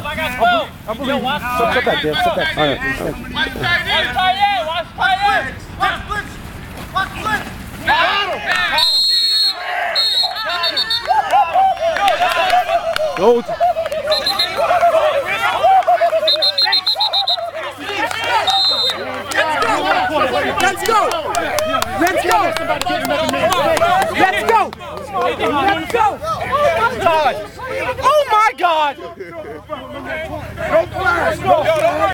Só fica perto, fica perto. Olha, olha. Gold. Let's go! Let's go! Let's go! Let's go! Oh my 这个不能往前冲